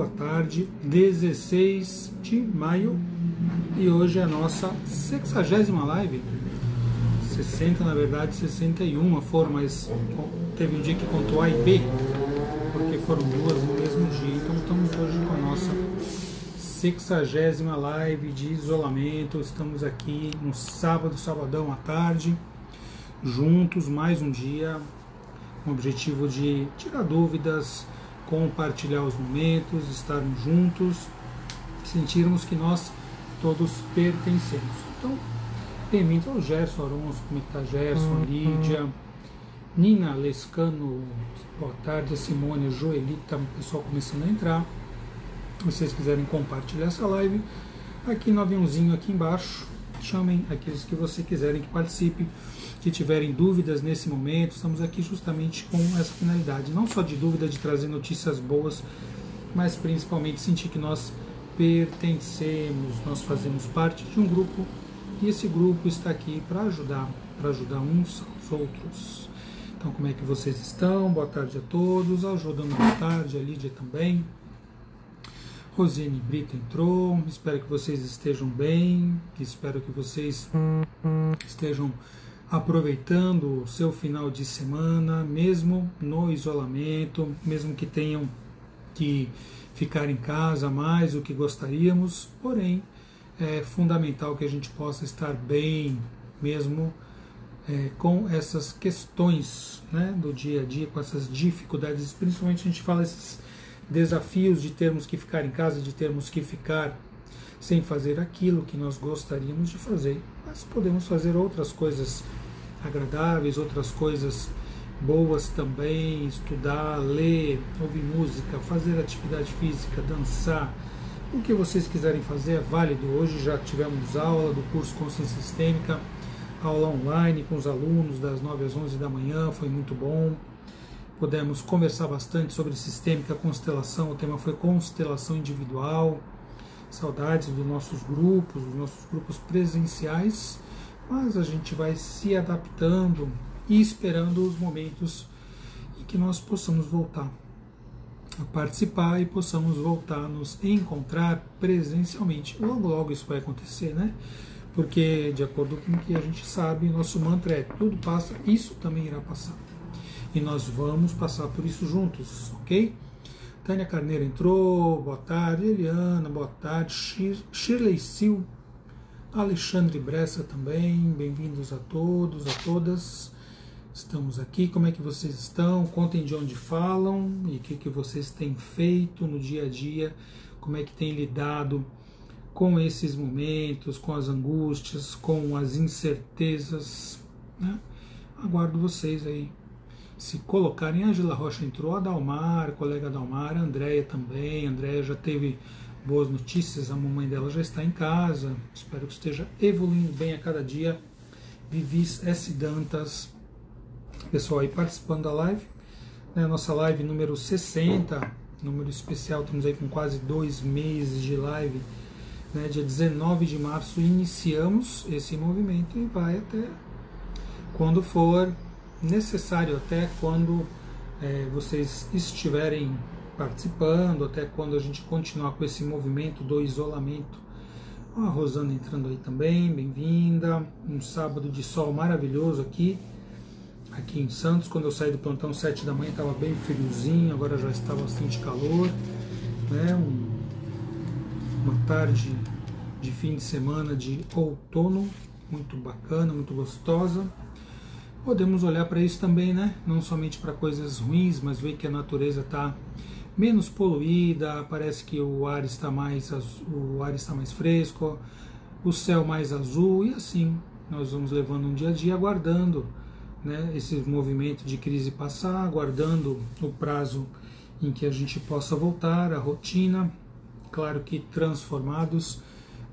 boa tarde, 16 de maio e hoje é a nossa 60 live. 60, na verdade, 61 foram, mas teve um dia que contou A e B, porque foram duas no mesmo dia. Então estamos hoje com a nossa 60 live de isolamento. Estamos aqui no sábado, sabadão à tarde, juntos mais um dia, com o objetivo de tirar dúvidas, compartilhar os momentos, estarmos juntos, sentirmos que nós todos pertencemos. Então, bem-vindo ao Gerson Alonso, como é que tá Gerson, uhum. Lídia, Nina Lescano, boa tarde, Simone, Joelita, o pessoal começando a entrar. Se vocês quiserem compartilhar essa live, aqui no aviãozinho aqui embaixo, chamem aqueles que você quiserem que participem que tiverem dúvidas nesse momento, estamos aqui justamente com essa finalidade, não só de dúvida de trazer notícias boas, mas principalmente sentir que nós pertencemos, nós fazemos parte de um grupo e esse grupo está aqui para ajudar, para ajudar uns aos outros. Então, como é que vocês estão? Boa tarde a todos. Ajudando boa tarde, a Lídia também. Rosiane Brito entrou. Espero que vocês estejam bem. Espero que vocês estejam aproveitando o seu final de semana, mesmo no isolamento, mesmo que tenham que ficar em casa mais do que gostaríamos, porém é fundamental que a gente possa estar bem, mesmo é, com essas questões né, do dia a dia, com essas dificuldades, principalmente a gente fala esses desafios de termos que ficar em casa, de termos que ficar sem fazer aquilo que nós gostaríamos de fazer, mas podemos fazer outras coisas agradáveis, outras coisas boas também, estudar, ler, ouvir música, fazer atividade física, dançar. O que vocês quiserem fazer é válido. Hoje já tivemos aula do curso Consciência Sistêmica, aula online com os alunos das 9 às 11 da manhã, foi muito bom. Pudemos conversar bastante sobre sistêmica, constelação. O tema foi constelação individual. Saudades dos nossos grupos, dos nossos grupos presenciais mas a gente vai se adaptando e esperando os momentos em que nós possamos voltar a participar e possamos voltar a nos encontrar presencialmente. Logo, logo isso vai acontecer, né? Porque, de acordo com o que a gente sabe, nosso mantra é: tudo passa, isso também irá passar. E nós vamos passar por isso juntos, ok? Tânia Carneiro entrou, boa tarde. Eliana, boa tarde. Shirley Sil, Alexandre Bressa também, bem-vindos a todos, a todas. Estamos aqui, como é que vocês estão? Contem de onde falam e o que, que vocês têm feito no dia a dia, como é que têm lidado com esses momentos, com as angústias, com as incertezas. Né? Aguardo vocês aí. Se colocarem, Angela Rocha entrou, a Dalmar, colega Dalmar, a Andréia também, Andréia já teve boas notícias, a mamãe dela já está em casa, espero que esteja evoluindo bem a cada dia. Vivis S. Dantas, pessoal aí participando da live, né, nossa live número 60, número especial, estamos aí com quase dois meses de live, né, dia 19 de março iniciamos esse movimento e vai até quando for necessário, até quando é, vocês estiverem participando, até quando a gente continuar com esse movimento do isolamento. a Rosana entrando aí também, bem-vinda. Um sábado de sol maravilhoso aqui, aqui em Santos. Quando eu saí do plantão 7 da manhã estava bem friozinho, agora já está bastante calor. Né? Um, uma tarde de fim de semana de outono, muito bacana, muito gostosa. Podemos olhar para isso também, né? Não somente para coisas ruins, mas ver que a natureza está menos poluída, parece que o ar está mais o ar está mais fresco, o céu mais azul e assim nós vamos levando um dia a dia aguardando né, esse movimento de crise passar, aguardando o prazo em que a gente possa voltar à rotina, claro que transformados,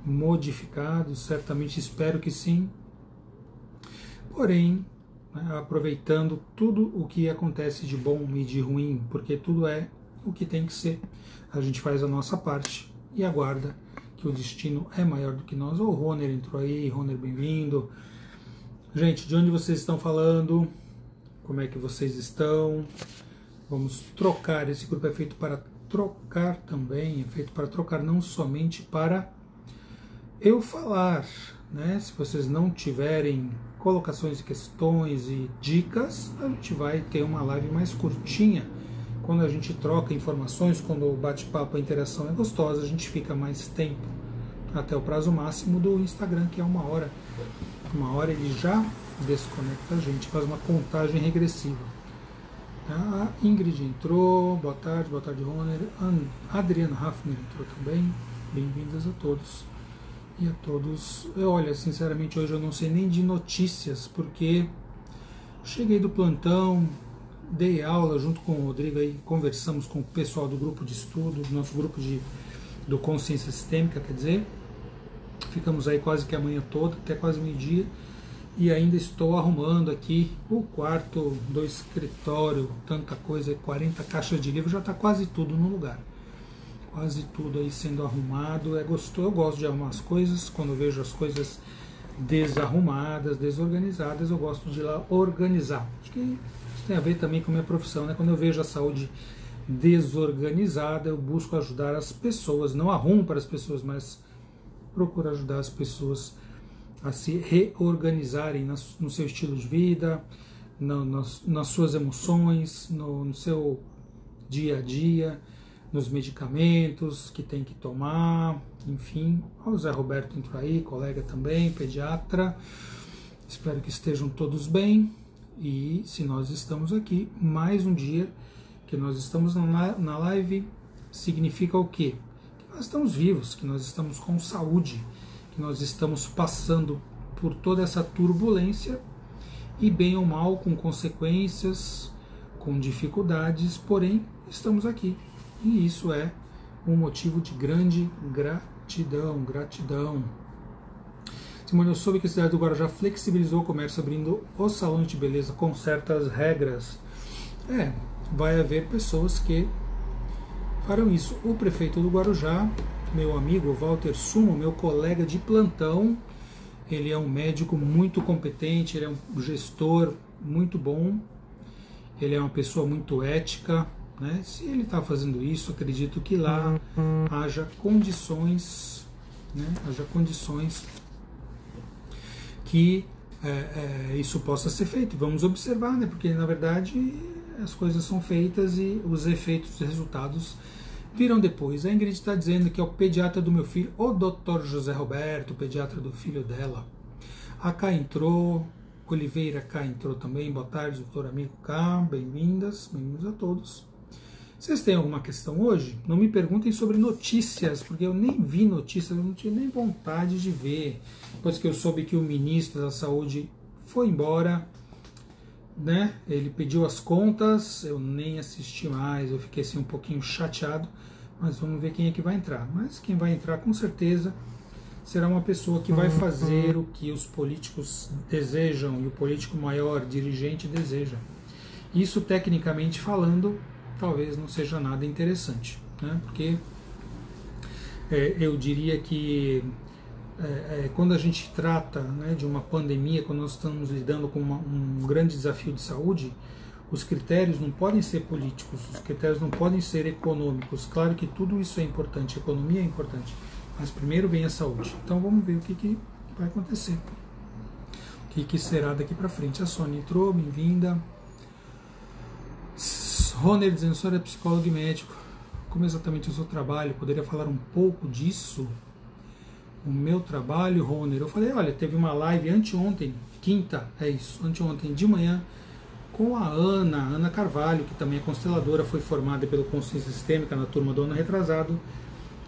modificados, certamente espero que sim. Porém, aproveitando tudo o que acontece de bom e de ruim, porque tudo é o que tem que ser. A gente faz a nossa parte e aguarda que o destino é maior do que nós. O Roner entrou aí, Roner, bem-vindo. Gente, de onde vocês estão falando? Como é que vocês estão? Vamos trocar. Esse grupo é feito para trocar também, é feito para trocar não somente para eu falar, né? Se vocês não tiverem colocações questões e dicas, a gente vai ter uma live mais curtinha. Quando a gente troca informações, quando o bate-papo, a interação é gostosa, a gente fica mais tempo até o prazo máximo do Instagram, que é uma hora. Uma hora ele já desconecta a gente, faz uma contagem regressiva. A Ingrid entrou, boa tarde, boa tarde, Roner. Adriana Hafner entrou também. Bem-vindas a todos e a todos. Olha, sinceramente, hoje eu não sei nem de notícias, porque cheguei do plantão, dei aula junto com o Rodrigo aí, conversamos com o pessoal do grupo de estudo, nosso grupo de do consciência sistêmica, quer dizer, ficamos aí quase que a manhã toda, até quase meio-dia, e ainda estou arrumando aqui o quarto do escritório, tanta coisa, 40 caixas de livro, já está quase tudo no lugar quase tudo aí sendo arrumado. É gostoso, eu gosto de arrumar as coisas. Quando vejo as coisas desarrumadas, desorganizadas, eu gosto de ir lá organizar. Acho que isso tem a ver também com a minha profissão, né? Quando eu vejo a saúde desorganizada, eu busco ajudar as pessoas, não arrumo para as pessoas, mas procuro ajudar as pessoas a se reorganizarem no seu estilo de vida, nas, suas emoções, no seu dia a dia nos medicamentos que tem que tomar, enfim. O Zé Roberto entrou aí, colega também, pediatra. Espero que estejam todos bem. E se nós estamos aqui, mais um dia que nós estamos na live, significa o quê? Que nós estamos vivos, que nós estamos com saúde, que nós estamos passando por toda essa turbulência e, bem ou mal, com consequências, com dificuldades, porém, estamos aqui e isso é um motivo de grande gratidão, gratidão. Simone, eu soube que a cidade do Guarujá flexibilizou o comércio abrindo os salões de beleza com certas regras. É, vai haver pessoas que farão isso. O prefeito do Guarujá, meu amigo Walter Sumo, meu colega de plantão, ele é um médico muito competente, ele é um gestor muito bom, ele é uma pessoa muito ética, né? Se ele está fazendo isso, acredito que lá haja condições, né? haja condições que é, é, isso possa ser feito. Vamos observar, né? porque na verdade as coisas são feitas e os efeitos e resultados viram depois. A Ingrid está dizendo que é o pediatra do meu filho, o Dr. José Roberto, o pediatra do filho dela. A Cá entrou, Oliveira Cá entrou também. Boa tarde, doutor amigo Cá, bem-vindas, bem-vindos a todos. Vocês têm alguma questão hoje? Não me perguntem sobre notícias, porque eu nem vi notícias, eu não tinha nem vontade de ver. Depois que eu soube que o ministro da Saúde foi embora, né? Ele pediu as contas, eu nem assisti mais, eu fiquei assim um pouquinho chateado, mas vamos ver quem é que vai entrar. Mas quem vai entrar com certeza será uma pessoa que vai fazer o que os políticos desejam e o político maior, dirigente, deseja. Isso tecnicamente falando talvez não seja nada interessante, né? porque é, eu diria que é, é, quando a gente trata né, de uma pandemia, quando nós estamos lidando com uma, um grande desafio de saúde, os critérios não podem ser políticos, os critérios não podem ser econômicos. Claro que tudo isso é importante, economia é importante, mas primeiro vem a saúde. Então vamos ver o que, que vai acontecer. O que, que será daqui para frente. A Sônia entrou, bem-vinda. Roner dizendo, senhor é psicólogo e médico. Como exatamente o seu trabalho? Poderia falar um pouco disso? O meu trabalho, Roner. Eu falei, olha, teve uma live anteontem, quinta, é isso, anteontem de manhã, com a Ana, Ana Carvalho, que também é consteladora, foi formada pelo Consciência Sistêmica na turma do ano retrasado.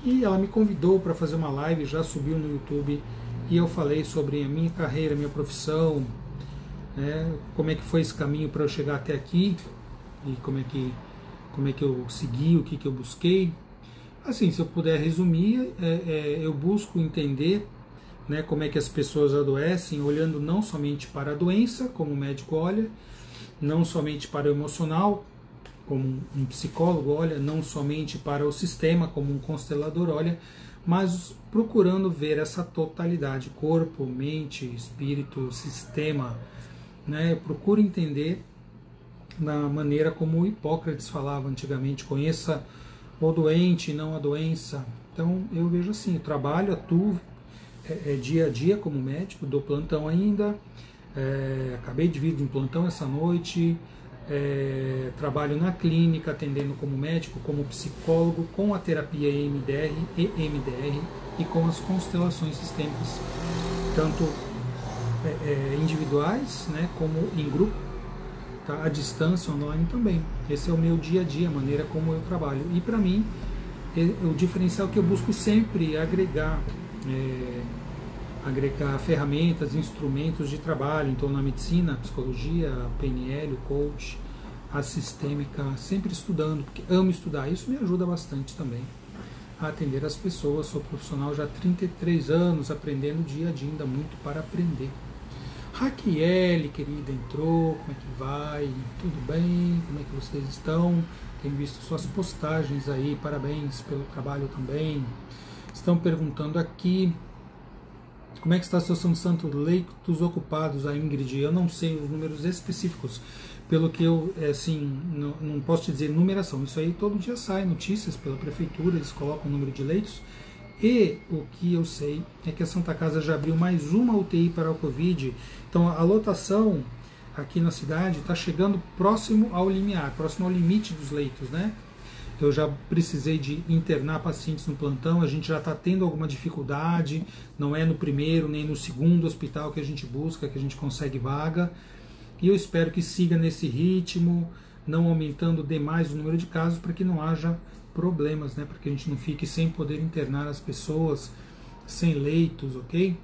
E ela me convidou para fazer uma live, já subiu no YouTube, e eu falei sobre a minha carreira, minha profissão, né, como é que foi esse caminho para eu chegar até aqui e como é que como é que eu segui, o que, que eu busquei. Assim, se eu puder resumir, é, é, eu busco entender né, como é que as pessoas adoecem, olhando não somente para a doença, como o médico olha, não somente para o emocional, como um psicólogo olha, não somente para o sistema, como um constelador olha, mas procurando ver essa totalidade, corpo, mente, espírito, sistema. Né? Eu procuro entender na maneira como Hipócrates falava antigamente: conheça ou doente, não a doença. Então eu vejo assim, eu trabalho, atuo é, é, dia a dia como médico, dou plantão ainda, é, acabei de vir de um plantão essa noite, é, trabalho na clínica, atendendo como médico, como psicólogo, com a terapia EMDR e MDR e com as constelações sistêmicas, tanto é, é, individuais né, como em grupo, tá? à distância, online também. Esse é o meu dia a dia, a maneira como eu trabalho. E para mim, o diferencial que eu busco sempre é agregar é, agregar ferramentas, instrumentos de trabalho, então na medicina, psicologia, PNL, coach, a sistêmica, sempre estudando, porque amo estudar, isso me ajuda bastante também a atender as pessoas. Sou profissional já há 33 anos, aprendendo dia a dia, ainda muito para aprender. Raquel, querida, entrou, como é que vai? Tudo bem? Como é que vocês estão? Tenho visto suas postagens aí, parabéns pelo trabalho também. Estão perguntando aqui como é que está a situação do Santo Leitos ocupados, a Ingrid? Eu não sei os números específicos, pelo que eu, é, assim, não, não, posso te dizer numeração. Isso aí todo dia sai notícias pela prefeitura, eles colocam o número de leitos. E o que eu sei é que a Santa Casa já abriu mais uma UTI para o Covid. Então a lotação aqui na cidade está chegando próximo ao limiar, próximo ao limite dos leitos, né? eu já precisei de internar pacientes no plantão, a gente já está tendo alguma dificuldade, não é no primeiro nem no segundo hospital que a gente busca, que a gente consegue vaga, e eu espero que siga nesse ritmo, não aumentando demais o número de casos, para que não haja problemas, né? para que a gente não fique sem poder internar as pessoas, sem leitos, ok?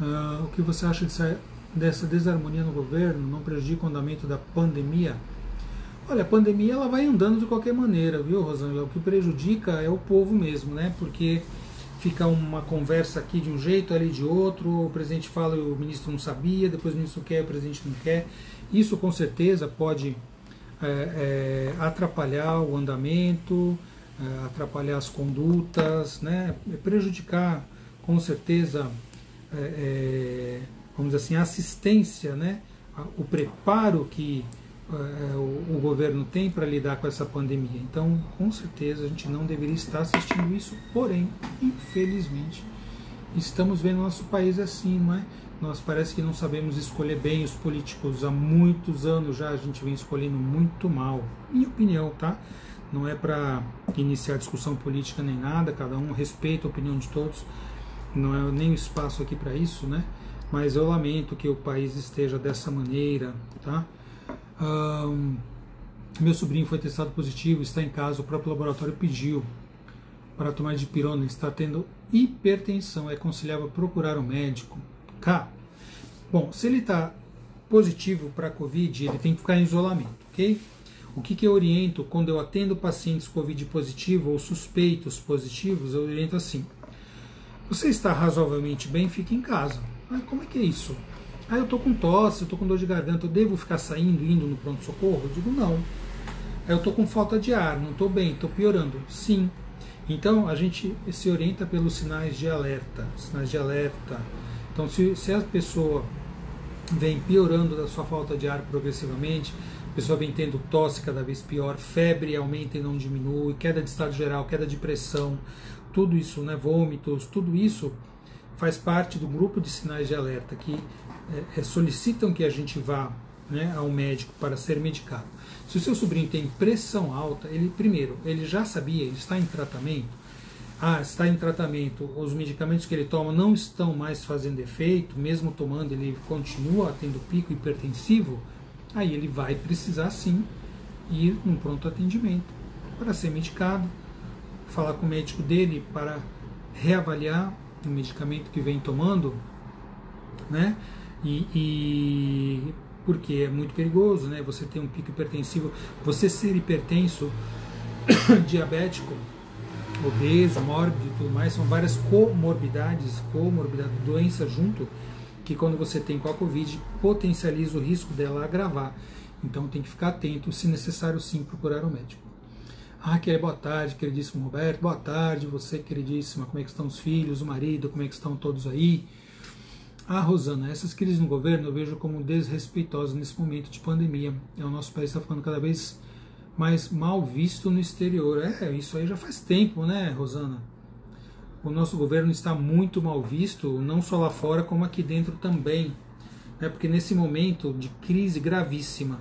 Uh, o que você acha dessa desarmonia no governo? Não prejudica o andamento da pandemia? Olha, a pandemia ela vai andando de qualquer maneira, viu, Rosângela? O que prejudica é o povo mesmo, né? Porque fica uma conversa aqui de um jeito, ali de outro, o presidente fala e o ministro não sabia, depois o ministro quer, o presidente não quer. Isso com certeza pode é, é, atrapalhar o andamento, é, atrapalhar as condutas, né? prejudicar com certeza, é, é, vamos dizer assim, a assistência, né? o preparo que é, o, o, governo tem para lidar com essa pandemia. Então, com certeza, a gente não deveria estar assistindo isso, porém, infelizmente, estamos vendo nosso país assim, não é? Nós parece que não sabemos escolher bem os políticos há muitos anos já, a gente vem escolhendo muito mal. Minha opinião, tá? Não é para iniciar discussão política nem nada, cada um respeita a opinião de todos, não é nem o espaço aqui para isso, né? Mas eu lamento que o país esteja dessa maneira, tá? Um, meu sobrinho foi testado positivo, está em casa, o próprio laboratório pediu para tomar de pirona, ele está tendo hipertensão, é aconselhável procurar um médico. K. Bom, se ele está positivo para Covid, ele tem que ficar em isolamento, ok? O que, que eu oriento quando eu atendo pacientes Covid positivo ou suspeitos positivos? Eu oriento assim: você está razoavelmente bem, fique em casa. Ah, como é que é isso? Ah, eu tô com tosse, eu tô com dor de garganta, eu devo ficar saindo, indo no pronto-socorro? Eu digo não. Eu tô com falta de ar, não tô bem, tô piorando. Sim. Então a gente se orienta pelos sinais de alerta. Sinais de alerta. Então se, se a pessoa vem piorando da sua falta de ar progressivamente, a pessoa vem tendo tosse cada vez pior, febre aumenta e não diminui, queda de estado geral, queda de pressão, tudo isso, né, vômitos, tudo isso faz parte do grupo de sinais de alerta que é, é, solicitam que a gente vá né, ao médico para ser medicado. Se o seu sobrinho tem pressão alta, ele primeiro, ele já sabia, ele está em tratamento. Ah, está em tratamento, os medicamentos que ele toma não estão mais fazendo efeito, mesmo tomando, ele continua tendo pico hipertensivo, aí ele vai precisar sim ir num pronto atendimento para ser medicado, falar com o médico dele para reavaliar o medicamento que vem tomando, né? E, e porque é muito perigoso, né? Você ter um pico hipertensivo, você ser hipertenso, diabético, obeso, mórbido e tudo mais, são várias comorbidades, comorbidade, doença junto, que quando você tem com a Covid, potencializa o risco dela agravar. Então tem que ficar atento, se necessário sim, procurar um médico. Ah, que boa tarde, queridíssimo Roberto, boa tarde, você queridíssima, como é que estão os filhos, o marido, como é que estão todos aí? Ah, Rosana, essas crises no governo eu vejo como desrespeitosas nesse momento de pandemia. É, o nosso país está ficando cada vez mas mal visto no exterior. É, isso aí já faz tempo, né, Rosana? O nosso governo está muito mal visto, não só lá fora, como aqui dentro também. Né? Porque nesse momento de crise gravíssima,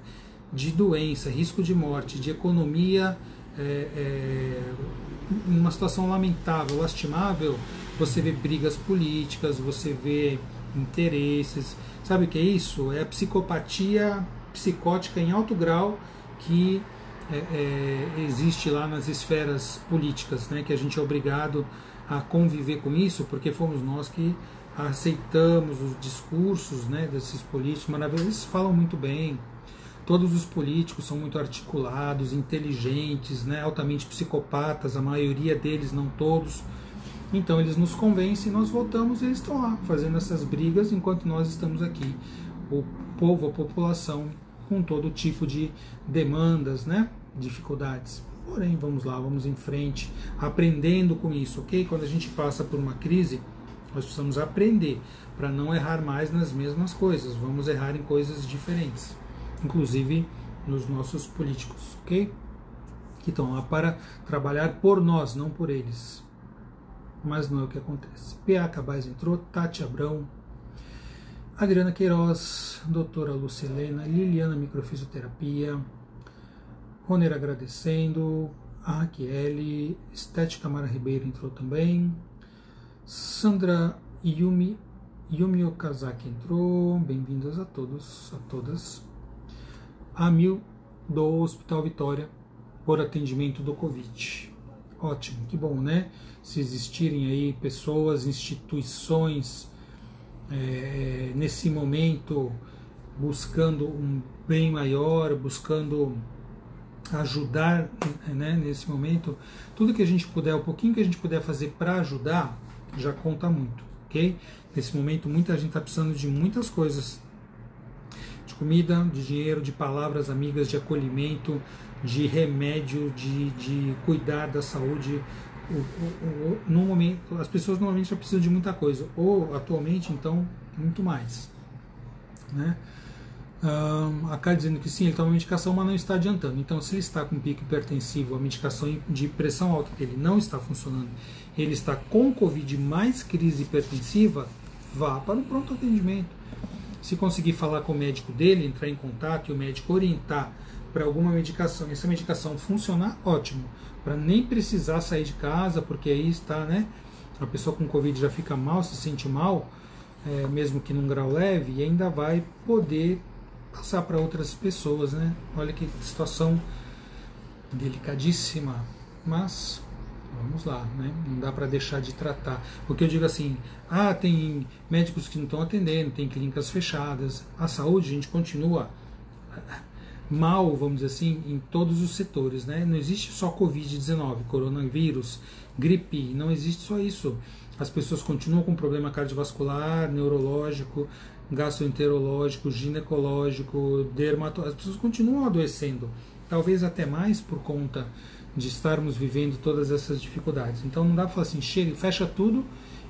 de doença, risco de morte, de economia é, é, uma situação lamentável, lastimável, você vê brigas políticas, você vê interesses. Sabe o que é isso? É a psicopatia psicótica em alto grau que é, é, existe lá nas esferas políticas, né? que a gente é obrigado a conviver com isso, porque fomos nós que aceitamos os discursos né, desses políticos maravilhosos. Eles falam muito bem, Todos os políticos são muito articulados, inteligentes, né, altamente psicopatas, a maioria deles, não todos. Então eles nos convencem, nós votamos e eles estão lá fazendo essas brigas enquanto nós estamos aqui. O povo, a população, com todo tipo de demandas, né, dificuldades. Porém, vamos lá, vamos em frente, aprendendo com isso, ok? Quando a gente passa por uma crise, nós precisamos aprender para não errar mais nas mesmas coisas. Vamos errar em coisas diferentes inclusive nos nossos políticos, ok? Que estão lá para trabalhar por nós, não por eles. Mas não é o que acontece. PA Cabais entrou, Tati Abrão, Adriana Queiroz, doutora Lucilena, Liliana Microfisioterapia, Roner agradecendo, a Raquel, Estética Mara Ribeiro entrou também, Sandra Yumi, Yumi Okazaki entrou, bem-vindas a todos, a todas a mil do Hospital Vitória por atendimento do Covid. Ótimo, que bom, né? Se existirem aí pessoas, instituições é, nesse momento buscando um bem maior, buscando ajudar né, nesse momento, tudo que a gente puder, o pouquinho que a gente puder fazer para ajudar, já conta muito, ok? Nesse momento, muita gente está precisando de muitas coisas comida, de dinheiro, de palavras amigas, de acolhimento, de remédio, de, de cuidar da saúde. O, o, o, no momento, as pessoas normalmente já precisam de muita coisa, ou atualmente, então, muito mais. Né? Um, a Kai dizendo que sim, ele toma medicação, mas não está adiantando. Então, se ele está com pico hipertensivo, a medicação de pressão alta dele não está funcionando, ele está com Covid mais crise hipertensiva, vá para o pronto atendimento se conseguir falar com o médico dele, entrar em contato e o médico orientar para alguma medicação e essa medicação funcionar, ótimo. Para nem precisar sair de casa, porque aí está, né? A pessoa com Covid já fica mal, se sente mal, é, mesmo que num grau leve, e ainda vai poder passar para outras pessoas, né? Olha que situação delicadíssima. Mas Vamos lá, né? Não dá para deixar de tratar. Porque eu digo assim, ah, tem médicos que não estão atendendo, tem clínicas fechadas. A saúde, a gente continua mal, vamos dizer assim, em todos os setores, né? Não existe só Covid-19, coronavírus, gripe, não existe só isso. As pessoas continuam com problema cardiovascular, neurológico, gastroenterológico, ginecológico, dermatológico. As pessoas continuam adoecendo, talvez até mais por conta de estarmos vivendo todas essas dificuldades. Então não dá para falar assim, chega, fecha tudo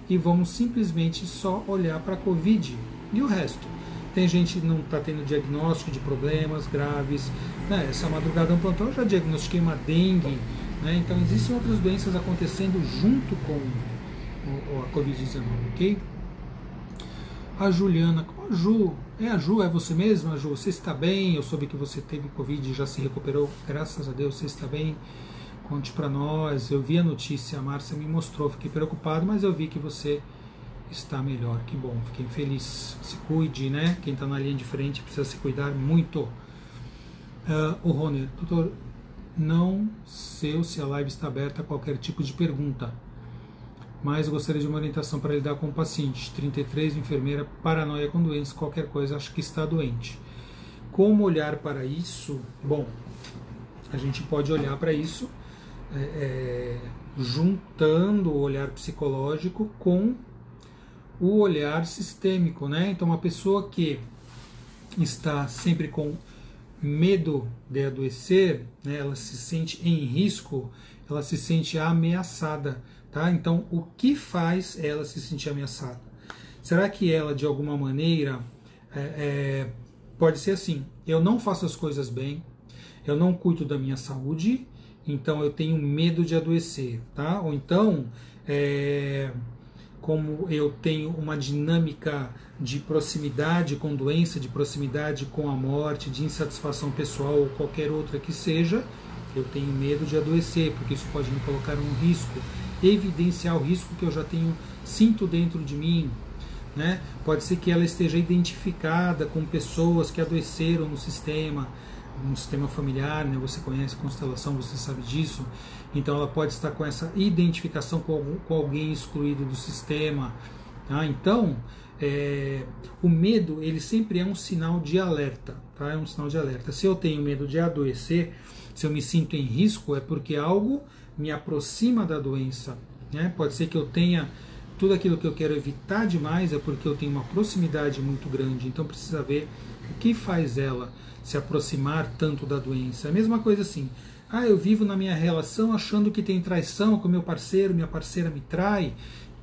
e vamos simplesmente só olhar para a Covid e o resto. Tem gente que não está tendo diagnóstico de problemas graves. Né? Essa madrugada no plantão eu já diagnostiquei uma dengue. Né? Então existem outras doenças acontecendo junto com a Covid-19, ok? A Juliana, a Ju, é a Ju, é você mesma, Ju? Você está bem? Eu soube que você teve Covid e já se recuperou, graças a Deus, você está bem? Conte para nós. Eu vi a notícia, a Márcia me mostrou, fiquei preocupado, mas eu vi que você está melhor. Que bom, fiquei feliz. Se cuide, né? Quem está na linha de frente precisa se cuidar muito. Uh, o Roner, doutor, não sei se a live está aberta a qualquer tipo de pergunta, mas gostaria de uma orientação para lidar com o paciente. 33, enfermeira, paranoia com doença, qualquer coisa, acho que está doente. Como olhar para isso? Bom, a gente pode olhar para isso é, é, juntando o olhar psicológico com o olhar sistêmico, né? Então, uma pessoa que está sempre com medo de adoecer, né, ela se sente em risco, ela se sente ameaçada, tá? Então, o que faz ela se sentir ameaçada? Será que ela, de alguma maneira, é, é, pode ser assim? Eu não faço as coisas bem, eu não cuido da minha saúde, então eu tenho medo de adoecer, tá? Ou então, é, como eu tenho uma dinâmica de proximidade com doença, de proximidade com a morte, de insatisfação pessoal ou qualquer outra que seja, eu tenho medo de adoecer, porque isso pode me colocar um risco, evidenciar o risco que eu já tenho, sinto dentro de mim. Né? Pode ser que ela esteja identificada com pessoas que adoeceram no sistema, no sistema familiar, né? você conhece constelação, você sabe disso. Então ela pode estar com essa identificação com, algum, com alguém excluído do sistema. Tá? Então, é, o medo ele sempre é um sinal de alerta, tá? É um sinal de alerta. Se eu tenho medo de adoecer, se eu me sinto em risco, é porque algo me aproxima da doença. Né? Pode ser que eu tenha tudo aquilo que eu quero evitar demais, é porque eu tenho uma proximidade muito grande. Então precisa ver o que faz ela se aproximar tanto da doença. É a mesma coisa assim. Ah, eu vivo na minha relação achando que tem traição com meu parceiro, minha parceira me trai.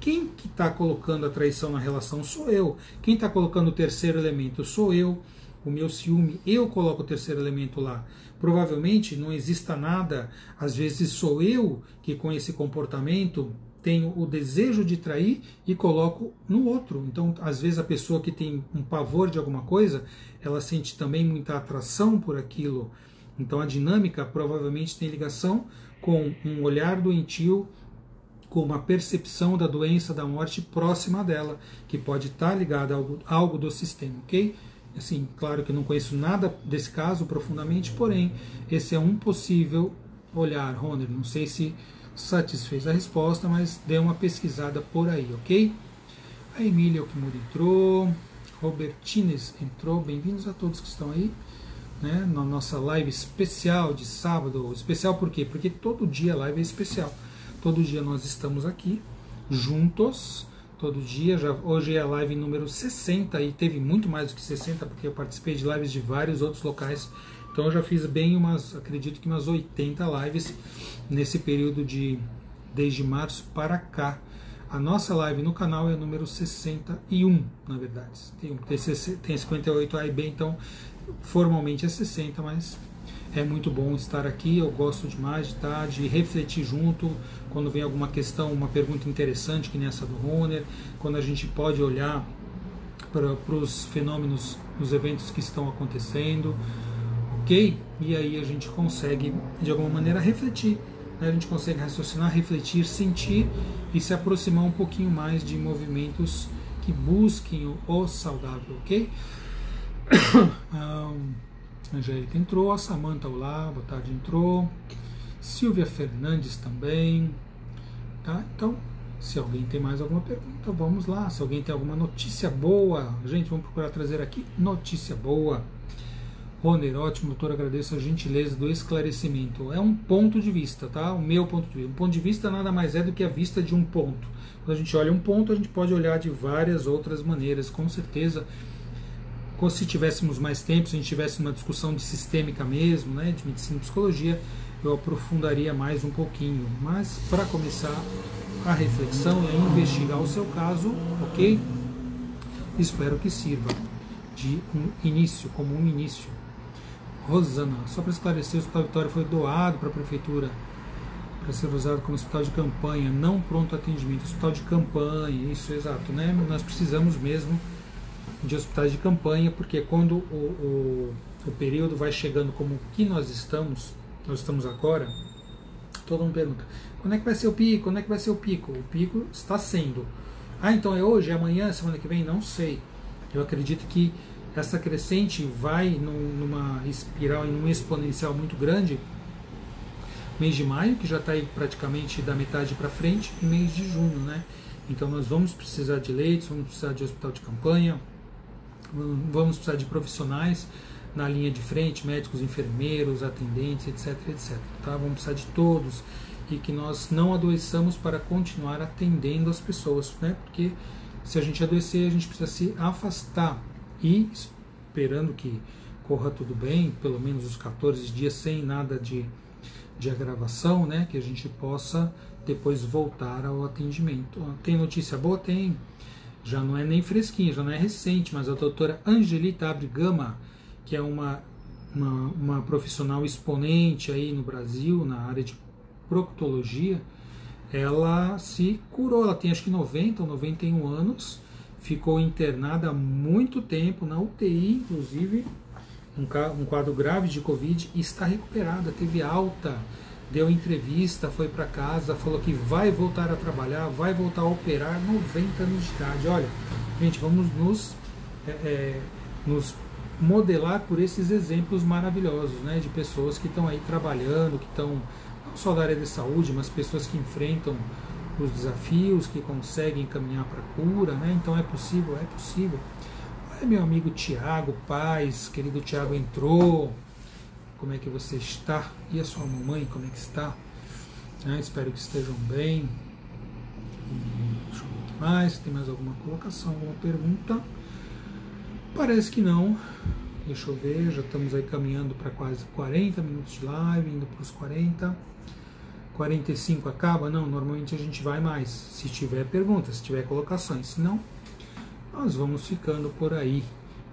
Quem que está colocando a traição na relação sou eu. Quem está colocando o terceiro elemento sou eu. O meu ciúme, eu coloco o terceiro elemento lá. Provavelmente não exista nada, às vezes sou eu que com esse comportamento tenho o desejo de trair e coloco no outro. Então, às vezes a pessoa que tem um pavor de alguma coisa, ela sente também muita atração por aquilo. Então, a dinâmica provavelmente tem ligação com um olhar doentio com uma percepção da doença, da morte próxima dela, que pode estar ligada a algo, a algo do sistema, ok? Assim, claro que não conheço nada desse caso profundamente, porém, esse é um possível olhar, Roner. Não sei se satisfez a resposta, mas dê uma pesquisada por aí, ok? A Emília Okimura entrou, Robertines entrou, bem-vindos a todos que estão aí, né, na nossa live especial de sábado. Especial por quê? Porque todo dia a live é especial. Todo dia nós estamos aqui juntos, todo dia. Já, hoje é a live número 60 e teve muito mais do que 60 porque eu participei de lives de vários outros locais. Então eu já fiz bem umas, acredito que umas 80 lives nesse período de desde março para cá. A nossa live no canal é número 61, na verdade. Tem, tem 58 A e B, então formalmente é 60, mas é muito bom estar aqui, eu gosto demais de estar, de refletir junto quando vem alguma questão, uma pergunta interessante, que nem essa do Roner, quando a gente pode olhar para, os fenômenos, os eventos que estão acontecendo, ok? E aí a gente consegue, de alguma maneira, refletir. Né? A gente consegue raciocinar, refletir, sentir e se aproximar um pouquinho mais de movimentos que busquem o saudável, ok? Um, Angélica entrou, a Samanta Olá, boa tarde, entrou. Silvia Fernandes também. Tá? Então, se alguém tem mais alguma pergunta, vamos lá. Se alguém tem alguma notícia boa, gente, vamos procurar trazer aqui notícia boa. Roner, ótimo, doutor, agradeço a gentileza do esclarecimento. É um ponto de vista, tá? O meu ponto de vista. Um ponto de vista nada mais é do que a vista de um ponto. Quando a gente olha um ponto, a gente pode olhar de várias outras maneiras, com certeza se tivéssemos mais tempo, se a gente tivesse uma discussão de sistêmica mesmo, né, de medicina e psicologia, eu aprofundaria mais um pouquinho. Mas para começar a reflexão e a investigar o seu caso, ok? Espero que sirva de um início, como um início. Rosana, só para esclarecer, o Hospital Vitória foi doado para a Prefeitura para ser usado como hospital de campanha, não pronto atendimento, hospital de campanha, isso exato, né? Nós precisamos mesmo de hospitais de campanha, porque quando o, o, o período vai chegando como que nós estamos, nós estamos agora, todo mundo pergunta, quando é que vai ser o pico? Quando é que vai ser o pico? O pico está sendo. Ah, então é hoje, é amanhã, semana que vem? Não sei. Eu acredito que essa crescente vai num, numa espiral, em um exponencial muito grande. Mês de maio, que já está aí praticamente da metade para frente, e mês de junho, né? Então nós vamos precisar de leitos, vamos precisar de hospital de campanha, vamos precisar de profissionais na linha de frente, médicos, enfermeiros, atendentes, etc, etc. Tá? Vamos precisar de todos e que nós não adoeçamos para continuar atendendo as pessoas, né? Porque se a gente adoecer, a gente precisa se afastar e esperando que corra tudo bem, pelo menos os 14 dias sem nada de, de agravação, né? Que a gente possa depois voltar ao atendimento. Tem notícia boa? Tem já não é nem fresquinha, já não é recente, mas a doutora Angelita Abrigama, que é uma uma, uma profissional exponente aí no Brasil na área de proctologia, ela se curou, ela tem acho que 90 ou 91 anos, ficou internada há muito tempo na UTI, inclusive, um quadro grave de Covid, e está recuperada, teve alta, deu entrevista, foi para casa, falou que vai voltar a trabalhar, vai voltar a operar 90 anos de idade. Olha, gente, vamos nos, é, é, nos modelar por esses exemplos maravilhosos, né, de pessoas que estão aí trabalhando, que estão não só da área de saúde, mas pessoas que enfrentam os desafios, que conseguem caminhar para a cura, né? Então é possível, é possível. Olha meu amigo Tiago Paz, querido Tiago entrou. Como é que você está? E a sua mamãe, como é que está? Ah, espero que estejam bem. Deixa eu ver mais. Tem mais alguma colocação, alguma pergunta? Parece que não. Deixa eu ver, já estamos aí caminhando para quase 40 minutos de live, indo para os 40. 45 acaba? Não, normalmente a gente vai mais. Se tiver perguntas, se tiver colocações. Se não, nós vamos ficando por aí.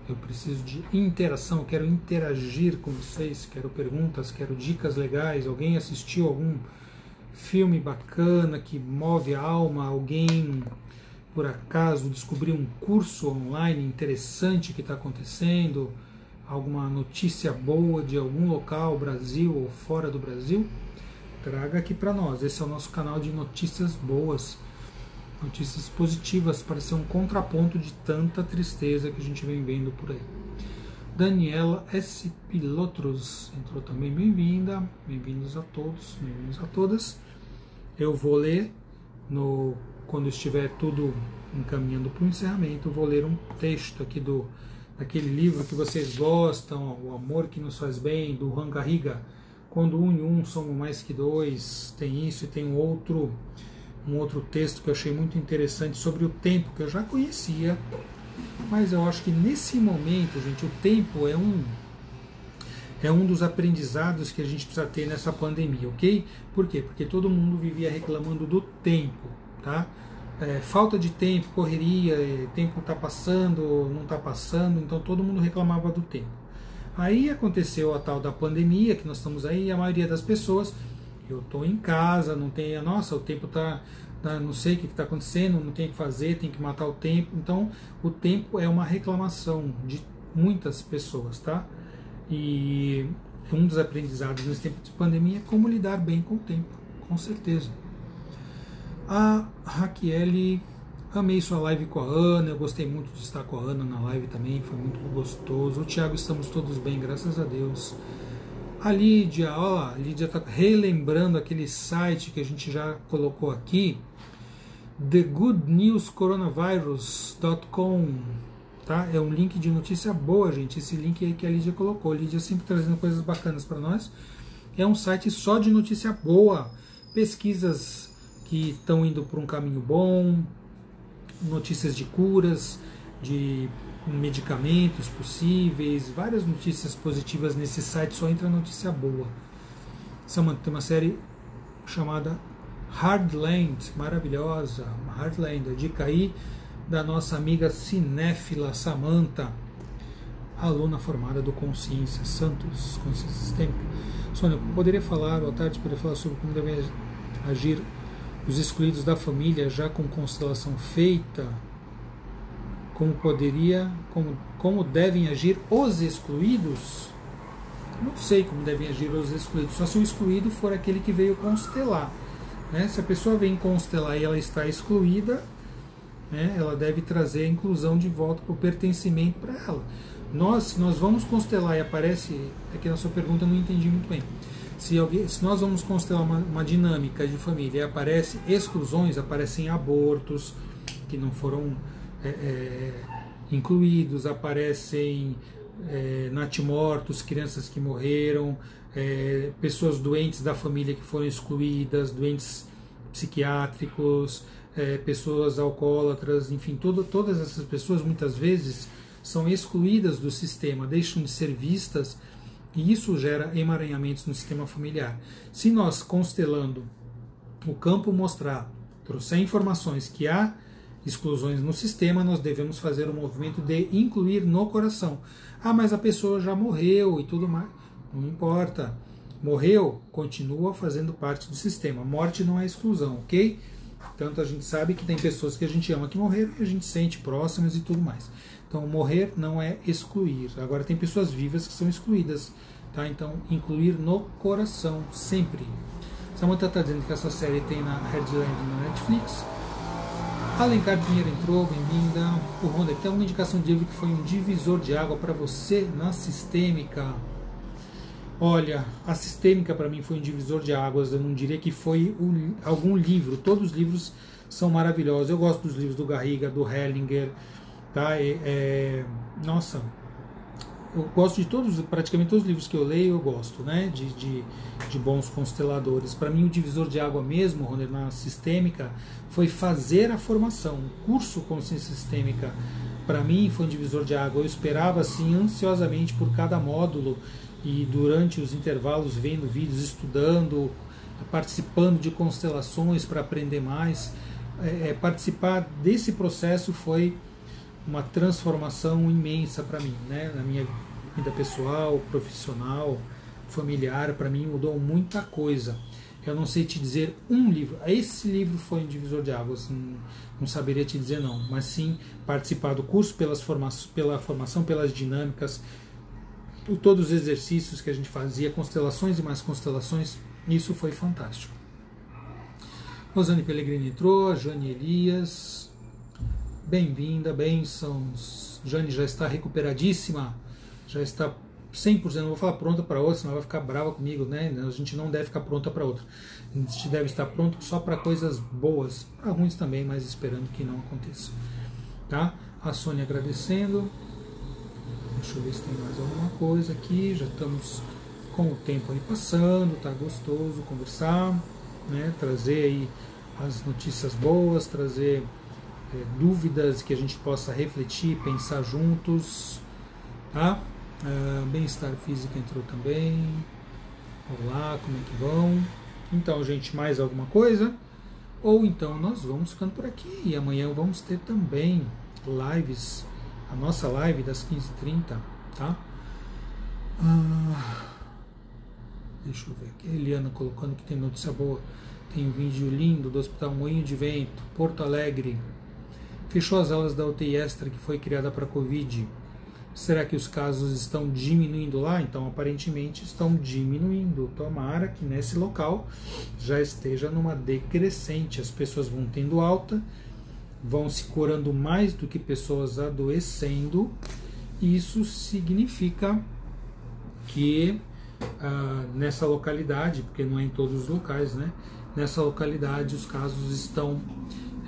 Eu preciso de interação, quero interagir com vocês, quero perguntas, quero dicas legais. Alguém assistiu algum filme bacana que move a alma? Alguém, por acaso, descobriu um curso online interessante que está acontecendo? Alguma notícia boa de algum local, Brasil ou fora do Brasil? Traga aqui para nós. Esse é o nosso canal de notícias boas, notícias positivas, para ser um contraponto de tanta tristeza que a gente vem vendo por aí. Daniela S. Pilotros entrou também. Bem-vinda, bem-vindos a todos, bem-vindos a todas. Eu vou ler no quando estiver tudo encaminhando para o encerramento, vou ler um texto aqui do daquele livro que vocês gostam, O Amor que nos faz bem, do Juan Garriga quando um e um somos mais que dois, tem isso e tem outro, um outro texto que eu achei muito interessante sobre o tempo, que eu já conhecia, mas eu acho que nesse momento, gente, o tempo é um é um dos aprendizados que a gente precisa ter nessa pandemia, ok? Por quê? Porque todo mundo vivia reclamando do tempo, tá? É, falta de tempo, correria, é, tempo está passando, não está passando, então todo mundo reclamava do tempo. Aí aconteceu a tal da pandemia, que nós estamos aí, a maioria das pessoas, eu estou em casa, não tem, nossa, o tempo está, tá, não sei o que está acontecendo, não tem o que fazer, tem que matar o tempo. Então, o tempo é uma reclamação de muitas pessoas, tá? E um dos aprendizados nesse tempo de pandemia é como lidar bem com o tempo, com certeza. A Raquel Amei sua live com a Ana, eu gostei muito de estar com a Ana na live também, foi muito gostoso. O Thiago, estamos todos bem, graças a Deus. A Lídia, ó, a Lídia está relembrando aquele site que a gente já colocou aqui, thegoodnewscoronavirus.com, tá? É um link de notícia boa, gente. Esse link aí que a Lídia colocou. A Lídia sempre trazendo coisas bacanas para nós. É um site só de notícia boa, pesquisas que estão indo por um caminho bom, notícias de curas, de medicamentos possíveis, várias notícias positivas nesse site, só entra notícia boa. Tem uma série chamada Hardland, maravilhosa, Hardland, a dica aí da nossa amiga cinéfila Samantha, aluna formada do Consciência Santos, Consciência Sistêmica. Sônia, poderia falar, boa tarde, poderia falar sobre como devem agir os excluídos da família já com constelação feita, como poderia, como, como devem agir os excluídos? Não sei como devem agir os excluídos, só se o excluído for aquele que veio constelar. Né? Se a pessoa vem constelar e ela está excluída, né, ela deve trazer a inclusão de volta para o pertencimento para ela. Nós, se nós vamos constelar e aparece, é que na sua pergunta eu não entendi muito bem. Se, alguém, se nós vamos considerar uma, uma dinâmica de família e aparece exclusões, aparecem abortos que não foram é, é, incluídos, aparecem é, natimortos, crianças que morreram, é, pessoas doentes da família que foram excluídas, doentes psiquiátricos, é, pessoas alcoólatras, enfim, todo, todas essas pessoas muitas vezes são excluídas do sistema, deixam de ser vistas e isso gera emaranhamentos no sistema familiar. Se nós, constelando o campo mostrar, trouxer informações que há exclusões no sistema, nós devemos fazer o movimento de incluir no coração. Ah, mas a pessoa já morreu e tudo mais. Não importa. Morreu, continua fazendo parte do sistema. Morte não é exclusão, ok? Tanto a gente sabe que tem pessoas que a gente ama que morreram e a gente sente próximas e tudo mais. Então, morrer não é excluir. Agora, tem pessoas vivas que são excluídas. Tá? Então, incluir no coração, sempre. Samantha está dizendo que essa série tem na Headland na Netflix. Alencar Pinheiro entrou, bem-vinda. O Honda tem uma indicação de livro que foi um divisor de água para você na sistêmica. Olha, a sistêmica para mim foi um divisor de águas. Eu não diria que foi um, algum livro. Todos os livros são maravilhosos. Eu gosto dos livros do Garriga, do Hellinger, tá? É, nossa, eu gosto de todos, praticamente todos os livros que eu leio, eu gosto, né? De, de, de bons consteladores. Para mim, o divisor de água mesmo, Rony, na sistêmica, foi fazer a formação. O curso Consciência Sistêmica, para mim, foi um divisor de água. Eu esperava, assim, ansiosamente por cada módulo e durante os intervalos, vendo vídeos, estudando, participando de constelações para aprender mais. É, é, participar desse processo foi uma transformação imensa para mim, né? Na minha vida pessoal, profissional, familiar, para mim mudou muita coisa. Eu não sei te dizer um livro. Esse livro foi um divisor de águas, não, não saberia te dizer não, mas sim participar do curso pelas forma, pela formação, pelas dinâmicas, por todos os exercícios que a gente fazia, constelações e mais constelações, isso foi fantástico. Rosane Pellegrini entrou, Jane Elias, Bem-vinda, bênçãos. Jane já está recuperadíssima, já está 100%. Não vou falar pronta para outra, senão ela vai ficar brava comigo, né? A gente não deve ficar pronta para outra. A gente deve estar pronto só para coisas boas, para ruins também, mas esperando que não aconteça. Tá? A Sônia agradecendo. Deixa eu ver se tem mais alguma coisa aqui. Já estamos com o tempo aí passando, tá gostoso conversar, né? Trazer aí as notícias boas, trazer dúvidas que a gente possa refletir, pensar juntos. Tá? Uh, Bem-estar físico entrou também. Olá, como é que vão? Então, gente, mais alguma coisa? Ou então nós vamos ficando por aqui. E amanhã vamos ter também lives, a nossa live das 15h30, tá? Ah, deixa eu ver aqui. Eliana colocando que tem notícia boa. Tem um vídeo lindo do Hospital Moinho de Vento, Porto Alegre, fechou as aulas da UTI extra que foi criada para Covid. Será que os casos estão diminuindo lá? Então, aparentemente estão diminuindo. Tomara que nesse local já esteja numa decrescente. As pessoas vão tendo alta, vão se curando mais do que pessoas adoecendo. Isso significa que ah, nessa localidade, porque não é em todos os locais, né? Nessa localidade os casos estão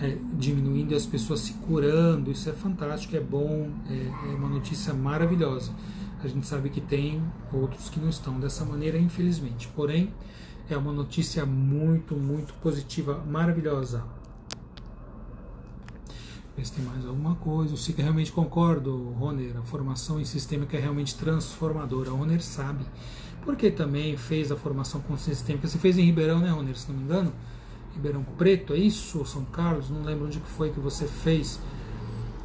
é, diminuindo e as pessoas se curando. Isso é fantástico, é bom, é, é, uma notícia maravilhosa. A gente sabe que tem outros que não estão dessa maneira, infelizmente. Porém, é uma notícia muito, muito positiva, maravilhosa. Ver se tem mais alguma coisa. Sei que realmente concordo, Roner. A formação em sistêmica é realmente transformadora. A Roner sabe. Porque também fez a formação com sistêmica. Você fez em Ribeirão, né, Roner? Se não me engano Ribeirão Preto, é isso? São Carlos, não lembro onde foi que você fez,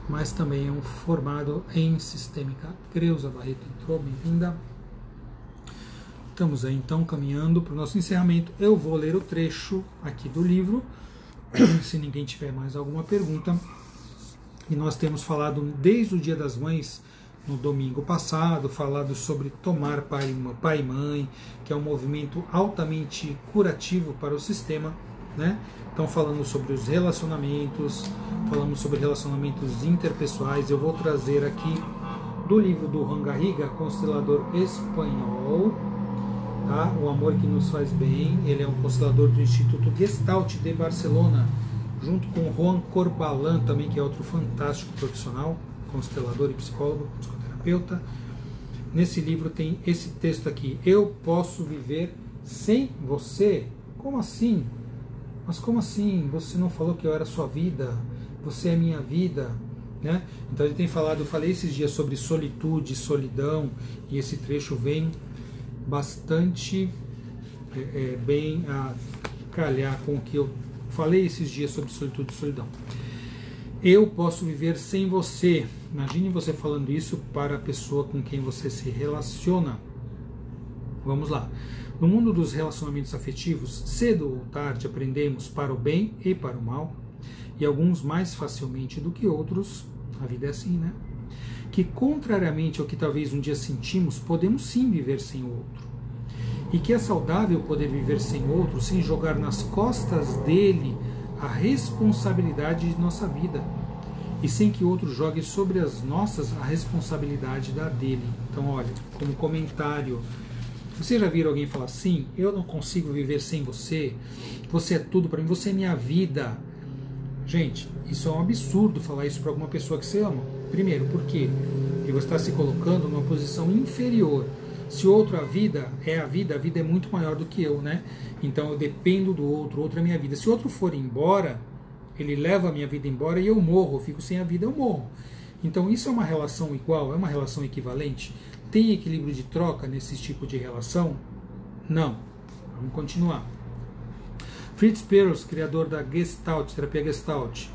mas também é um formado em sistêmica. Creuza Barreto entrou, bem-vinda. Estamos aí então caminhando para o nosso encerramento. Eu vou ler o trecho aqui do livro, se ninguém tiver mais alguma pergunta. E nós temos falado desde o Dia das Mães, no domingo passado, falado sobre tomar pai, pai e mãe, que é um movimento altamente curativo para o sistema né? Então falando sobre os relacionamentos, falamos sobre relacionamentos interpessoais. Eu vou trazer aqui do livro do Juan Garriga, Constelador Espanhol, tá? O Amor que nos faz bem. Ele é um constelador do Instituto Gestalt de Barcelona, junto com Juan Corbalan também, que é outro fantástico profissional, constelador e psicólogo, psicoterapeuta. Nesse livro tem esse texto aqui: Eu posso viver sem você? Como assim? Mas como assim? Você não falou que eu era sua vida? Você é minha vida? Né? Então ele tem falado, eu falei esses dias sobre solitude, solidão, e esse trecho vem bastante é, é, bem a calhar com o que eu falei esses dias sobre solitude e solidão. Eu posso viver sem você. Imagine você falando isso para a pessoa com quem você se relaciona. Vamos lá. No mundo dos relacionamentos afetivos, cedo ou tarde aprendemos para o bem e para o mal, e alguns mais facilmente do que outros, a vida é assim, né? Que, contrariamente ao que talvez um dia sentimos, podemos sim viver sem o outro. E que é saudável poder viver sem outro sem jogar nas costas dele a responsabilidade de nossa vida e sem que outro jogue sobre as nossas a responsabilidade da dele. Então, olha, como comentário, você já viram alguém falar assim? Eu não consigo viver sem você. Você é tudo para mim. Você é minha vida. Gente, isso é um absurdo falar isso para alguma pessoa que você ama. Primeiro, por quê? Porque você está se colocando numa posição inferior. Se outro a vida é a vida, a vida é muito maior do que eu, né? Então eu dependo do outro, outro é minha vida. Se outro for embora, ele leva a minha vida embora e eu morro, eu fico sem a vida, eu morro. Então isso é uma relação igual, é uma relação equivalente? Tem equilíbrio de troca nesse tipo de relação? Não. Vamos continuar. Fritz Perls, criador da Gestalt, terapia Gestalt,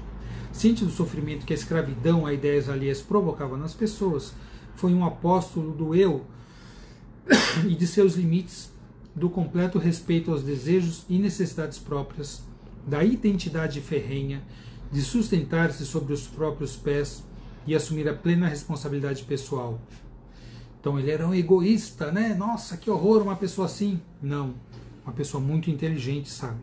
ciente do sofrimento que a escravidão a ideias alheias provocava nas pessoas, foi um apóstolo do eu e de seus limites, do completo respeito aos desejos e necessidades próprias, da identidade ferrenha, de sustentar-se sobre os próprios pés e assumir a plena responsabilidade pessoal. Então ele era um egoísta, né? Nossa, que horror uma pessoa assim. Não, uma pessoa muito inteligente, sabe?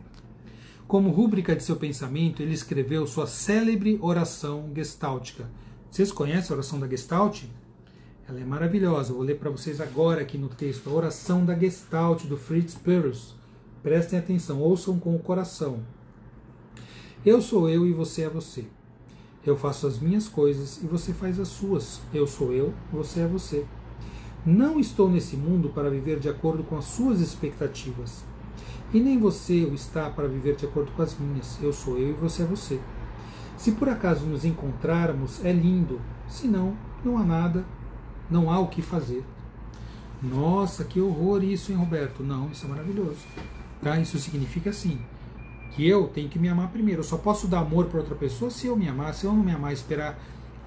Como rúbrica de seu pensamento, ele escreveu sua célebre oração gestáltica. Vocês conhecem a oração da Gestalt? Ela é maravilhosa. Eu vou ler para vocês agora aqui no texto a oração da Gestalt do Fritz Perls. Prestem atenção, ouçam com o coração. Eu sou eu e você é você. Eu faço as minhas coisas e você faz as suas. Eu sou eu, você é você. Não estou nesse mundo para viver de acordo com as suas expectativas. E nem você o está para viver de acordo com as minhas. Eu sou eu e você é você. Se por acaso nos encontrarmos, é lindo. Se não, não há nada, não há o que fazer. Nossa, que horror isso, hein, Roberto? Não, isso é maravilhoso. Tá? Isso significa assim que eu tenho que me amar primeiro. Eu só posso dar amor para outra pessoa se eu me amar. Se eu não me amar, esperar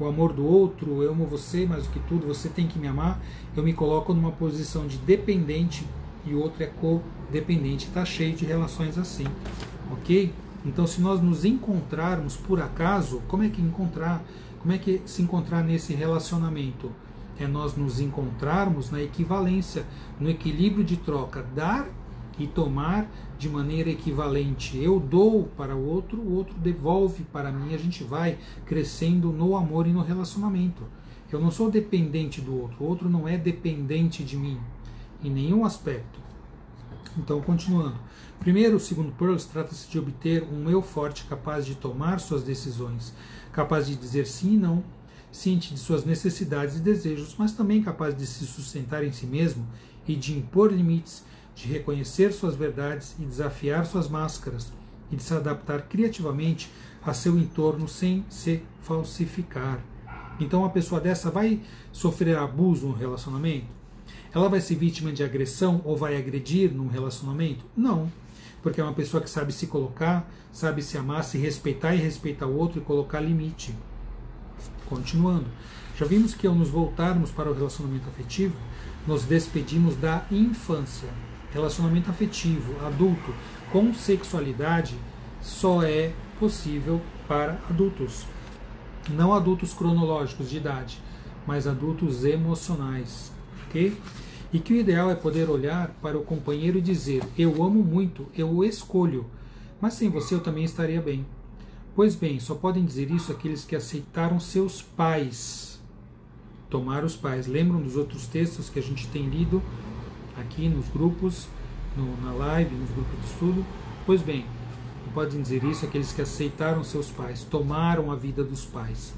o amor do outro, eu amo você mais do que tudo, você tem que me amar. Eu me coloco numa posição de dependente e o outro é codependente. Está cheio de relações assim, ok? Então, se nós nos encontrarmos por acaso, como é que encontrar? Como é que se encontrar nesse relacionamento? É nós nos encontrarmos na equivalência, no equilíbrio de troca, dar e tomar de maneira equivalente. Eu dou para o outro, o outro devolve para mim, a gente vai crescendo no amor e no relacionamento. Eu não sou dependente do outro, o outro não é dependente de mim em nenhum aspecto. Então, continuando. Primeiro, segundo Pearls, trata-se de obter um eu forte capaz de tomar suas decisões, capaz de dizer sim e não, ciente de suas necessidades e desejos, mas também capaz de se sustentar em si mesmo e de impor limites de reconhecer suas verdades e desafiar suas máscaras, e de se adaptar criativamente a seu entorno sem se falsificar. Então, uma pessoa dessa vai sofrer abuso no relacionamento? Ela vai ser vítima de agressão ou vai agredir num relacionamento? Não, porque é uma pessoa que sabe se colocar, sabe se amar, se respeitar e respeitar o outro e colocar limite. Continuando, já vimos que ao nos voltarmos para o relacionamento afetivo, nos despedimos da infância relacionamento afetivo adulto com sexualidade só é possível para adultos. Não adultos cronológicos de idade, mas adultos emocionais. ok? E que o ideal é poder olhar para o companheiro e dizer: Eu amo muito, eu o escolho, mas sem você eu também estaria bem. Pois bem, só podem dizer isso aqueles que aceitaram seus pais. Tomar os pais. Lembram dos outros textos que a gente tem lido aqui nos grupos, no, na live, nos grupos de estudo. Pois bem, podem dizer isso aqueles que aceitaram seus pais, tomaram a vida dos pais.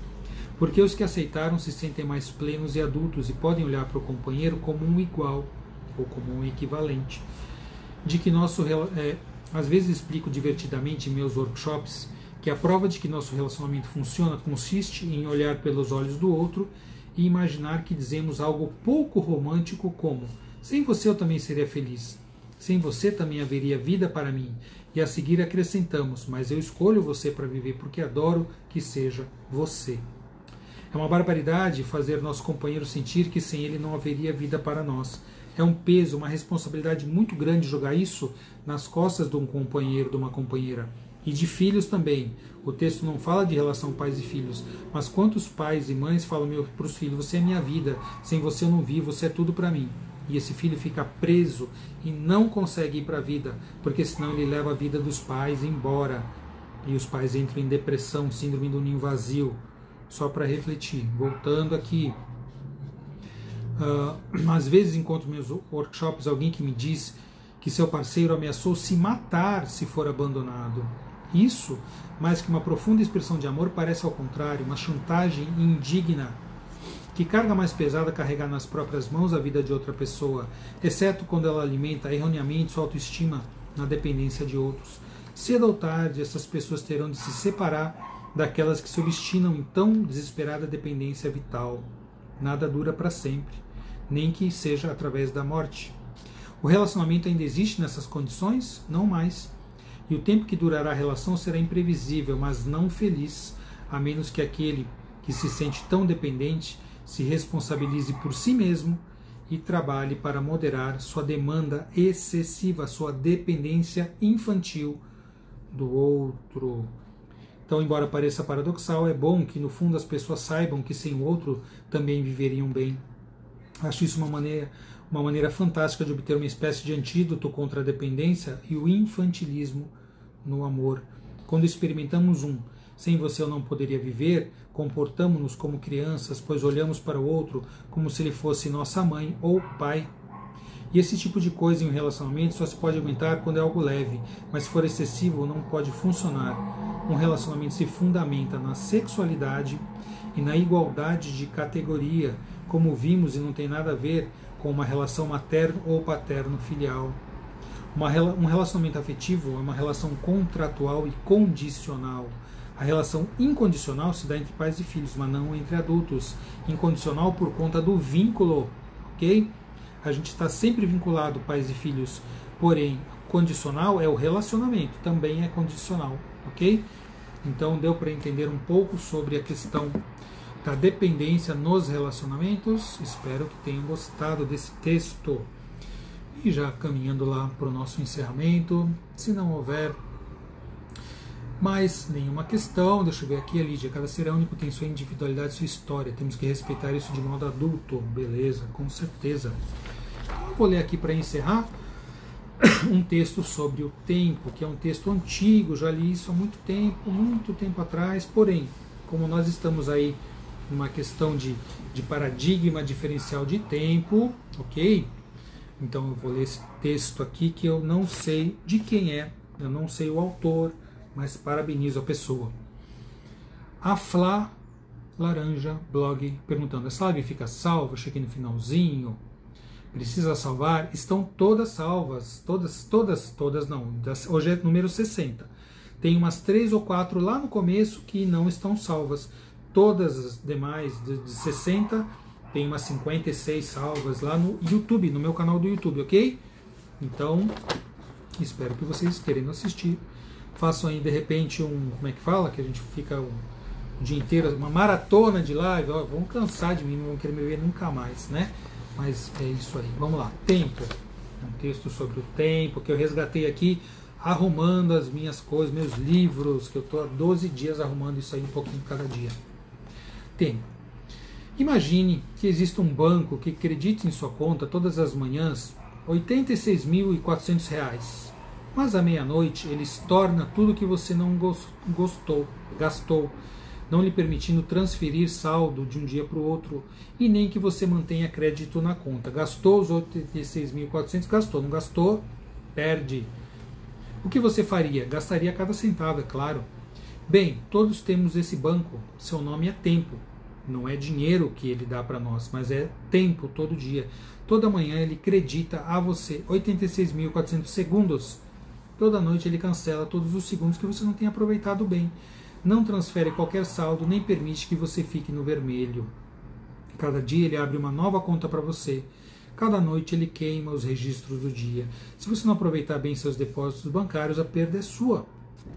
Porque os que aceitaram se sentem mais plenos e adultos e podem olhar para o companheiro como um igual ou como um equivalente. De que nosso é, às vezes explico divertidamente em meus workshops que a prova de que nosso relacionamento funciona consiste em olhar pelos olhos do outro e imaginar que dizemos algo pouco romântico como sem você eu também seria feliz. Sem você também haveria vida para mim. E a seguir acrescentamos: Mas eu escolho você para viver porque adoro que seja você. É uma barbaridade fazer nosso companheiro sentir que sem ele não haveria vida para nós. É um peso, uma responsabilidade muito grande jogar isso nas costas de um companheiro, de uma companheira. E de filhos também. O texto não fala de relação pais e filhos, mas quantos pais e mães falam para os filhos: Você é minha vida, sem você eu não vivo, você é tudo para mim. E esse filho fica preso e não consegue ir para a vida, porque senão ele leva a vida dos pais embora. E os pais entram em depressão, síndrome do ninho vazio. Só para refletir. Voltando aqui. Uh, às vezes encontro meus workshops alguém que me diz que seu parceiro ameaçou se matar se for abandonado. Isso, mais que uma profunda expressão de amor, parece ao contrário, uma chantagem indigna. Que carga mais pesada carregar nas próprias mãos a vida de outra pessoa, exceto quando ela alimenta erroneamente sua autoestima na dependência de outros. Cedo ou tarde, essas pessoas terão de se separar daquelas que se obstinam em tão desesperada dependência vital. Nada dura para sempre, nem que seja através da morte. O relacionamento ainda existe nessas condições? Não mais. E o tempo que durará a relação será imprevisível, mas não feliz, a menos que aquele que se sente tão dependente se responsabilize por si mesmo e trabalhe para moderar sua demanda excessiva, sua dependência infantil do outro. Então, embora pareça paradoxal, é bom que no fundo as pessoas saibam que sem o outro também viveriam bem. Acho isso uma maneira, uma maneira fantástica de obter uma espécie de antídoto contra a dependência e o infantilismo no amor. Quando experimentamos um sem você eu não poderia viver, comportamos-nos como crianças, pois olhamos para o outro como se ele fosse nossa mãe ou pai. E esse tipo de coisa em um relacionamento só se pode aguentar quando é algo leve, mas se for excessivo não pode funcionar. Um relacionamento se fundamenta na sexualidade e na igualdade de categoria, como vimos, e não tem nada a ver com uma relação materno ou paterno-filial. um relacionamento afetivo é uma relação contratual e condicional. A relação incondicional se dá entre pais e filhos, mas não entre adultos. Incondicional por conta do vínculo, ok? A gente está sempre vinculado, pais e filhos. Porém, condicional é o relacionamento, também é condicional, ok? Então deu para entender um pouco sobre a questão da dependência nos relacionamentos. Espero que tenham gostado desse texto. E já caminhando lá para o nosso encerramento, se não houver mais nenhuma questão, deixa eu ver aqui, a Lídia, cada ser é único tem sua individualidade, sua história, temos que respeitar isso de modo adulto, beleza, com certeza. Eu vou ler aqui para encerrar um texto sobre o tempo, que é um texto antigo, já li isso há muito tempo, muito tempo atrás, porém, como nós estamos aí numa questão de, de paradigma diferencial de tempo, ok? Então eu vou ler esse texto aqui que eu não sei de quem é, eu não sei o autor, mas parabenizo a pessoa. A Flá Laranja Blog perguntando: essa live fica salva? Cheguei no finalzinho. Precisa salvar? Estão todas salvas. Todas, todas, todas não. Hoje é número 60. Tem umas três ou quatro lá no começo que não estão salvas. Todas as demais, de, de 60, tem umas 56 salvas lá no YouTube, no meu canal do YouTube, ok? Então, espero que vocês queiram assistir façam aí de repente um, como é que fala, que a gente fica o, o dia inteiro, uma maratona de live, ó, vão cansar de mim, não vão querer me ver nunca mais, né? Mas é isso aí. Vamos lá. Tempo. Um texto sobre o tempo que eu resgatei aqui, arrumando as minhas coisas, meus livros, que eu estou há 12 dias arrumando isso aí um pouquinho cada dia. Tempo. Imagine que exista um banco que acredite em sua conta todas as manhãs R$ 86.400 mas à meia-noite ele estorna tudo que você não gostou, gastou, não lhe permitindo transferir saldo de um dia para o outro e nem que você mantenha crédito na conta. Gastou os 86.400, gastou, não gastou, perde. O que você faria? Gastaria cada centavo, é claro. Bem, todos temos esse banco, seu nome é tempo. Não é dinheiro que ele dá para nós, mas é tempo todo dia. Toda manhã ele acredita a você 86.400 segundos Toda noite ele cancela todos os segundos que você não tem aproveitado bem. Não transfere qualquer saldo, nem permite que você fique no vermelho. Cada dia ele abre uma nova conta para você. Cada noite ele queima os registros do dia. Se você não aproveitar bem seus depósitos bancários, a perda é sua.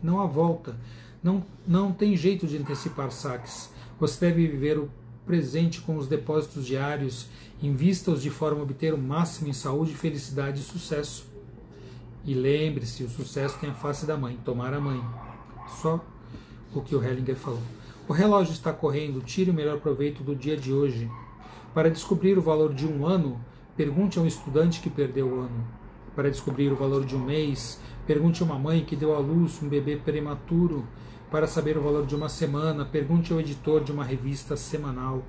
Não há volta. Não, não tem jeito de antecipar saques. Você deve viver o presente com os depósitos diários. Invista-os de forma a obter o máximo em saúde, felicidade e sucesso. E lembre-se, o sucesso tem a face da mãe, tomar a mãe. Só o que o Hellinger falou. O relógio está correndo, tire o melhor proveito do dia de hoje. Para descobrir o valor de um ano, pergunte a um estudante que perdeu o ano. Para descobrir o valor de um mês, pergunte a uma mãe que deu à luz um bebê prematuro. Para saber o valor de uma semana, pergunte ao editor de uma revista semanal.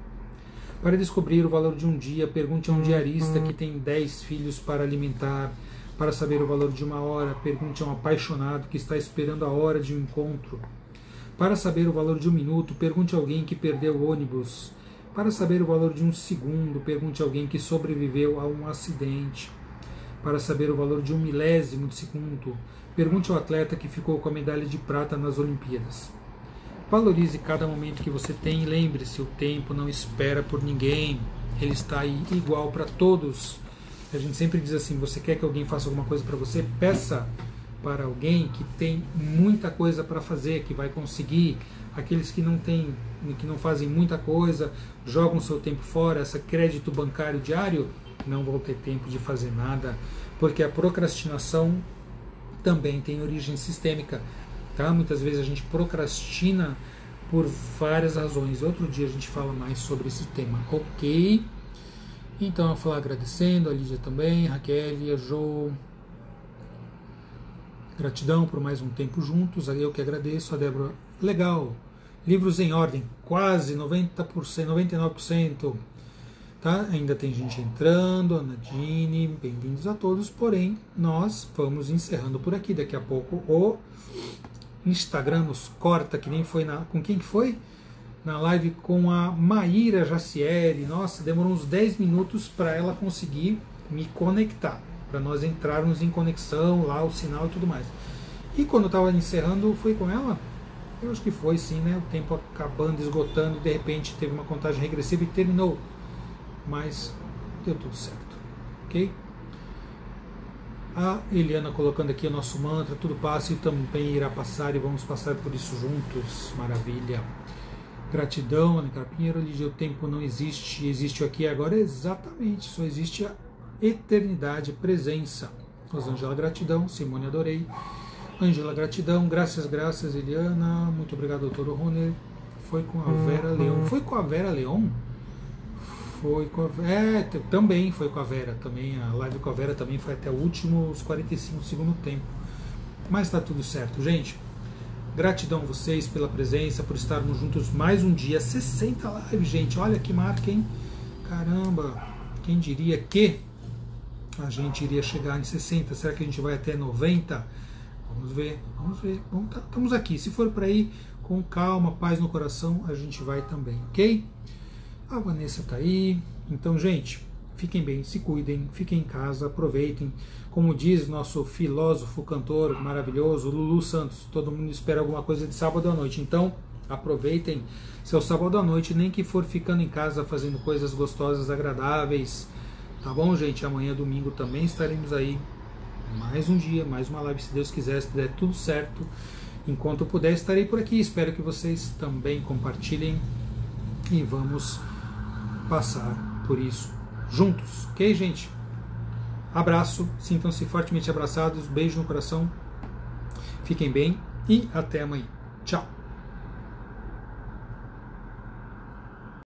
Para descobrir o valor de um dia, pergunte a um diarista que tem dez filhos para alimentar. Para saber o valor de uma hora, pergunte a um apaixonado que está esperando a hora de um encontro. Para saber o valor de um minuto, pergunte a alguém que perdeu o ônibus. Para saber o valor de um segundo, pergunte a alguém que sobreviveu a um acidente. Para saber o valor de um milésimo de segundo, pergunte ao atleta que ficou com a medalha de prata nas Olimpíadas. Valorize cada momento que você tem e lembre-se: o tempo não espera por ninguém, ele está aí igual para todos. A gente sempre diz assim: você quer que alguém faça alguma coisa para você? Peça para alguém que tem muita coisa para fazer, que vai conseguir. Aqueles que não têm, que não fazem muita coisa, jogam seu tempo fora, esse crédito bancário diário, não vão ter tempo de fazer nada, porque a procrastinação também tem origem sistêmica. Tá? Muitas vezes a gente procrastina por várias razões. Outro dia a gente fala mais sobre esse tema, ok? Então eu falar agradecendo, a Lídia também, Raquel, a Jo. Gratidão por mais um tempo juntos. Eu que agradeço, a Débora. Legal. Livros em ordem, quase 90%, 99%. Tá? Ainda tem gente entrando, Nadine, bem-vindos a todos. Porém, nós vamos encerrando por aqui. Daqui a pouco o Instagram nos corta, que nem foi na. Com quem que foi? Na live com a Maíra Jacieri. Nossa, demorou uns 10 minutos para ela conseguir me conectar, para nós entrarmos em conexão lá, o sinal e tudo mais. E quando eu estava encerrando, foi com ela? Eu acho que foi sim, né? O tempo acabando, esgotando, de repente teve uma contagem regressiva e terminou. Mas deu tudo certo, ok? A Eliana colocando aqui o nosso mantra, tudo passa e também irá passar e vamos passar por isso juntos. Maravilha. Gratidão, Ana Pinheiro, o tempo não existe, existe aqui agora, exatamente, só existe a eternidade, presença. Rosângela, gratidão, Simone, adorei. Angela, gratidão, graças, graças, Eliana, muito obrigado, doutor Roner. Foi com a Vera uhum. Leão. Foi com a Vera Leão? Foi com a É, também foi com a Vera, também. A live com a Vera também foi até o último, os 45 do segundo tempo. Mas tá tudo certo, gente. Gratidão a vocês pela presença, por estarmos juntos mais um dia. 60 lives, gente. Olha que marca, hein? Caramba, quem diria que a gente iria chegar em 60? Será que a gente vai até 90? Vamos ver, vamos ver. Vamos tá, estamos aqui. Se for para ir com calma, paz no coração, a gente vai também, ok? A Vanessa está aí. Então, gente, fiquem bem, se cuidem, fiquem em casa, aproveitem. Como diz nosso filósofo, cantor maravilhoso, Lulu Santos, todo mundo espera alguma coisa de sábado à noite. Então, aproveitem seu sábado à noite, nem que for ficando em casa fazendo coisas gostosas, agradáveis. Tá bom, gente? Amanhã, domingo, também estaremos aí. Mais um dia, mais uma live, se Deus quiser, se der tudo certo. Enquanto puder, estarei por aqui. Espero que vocês também compartilhem e vamos passar por isso juntos, ok, gente? Abraço, sintam-se fortemente abraçados, beijo no coração, fiquem bem e até amanhã. Tchau!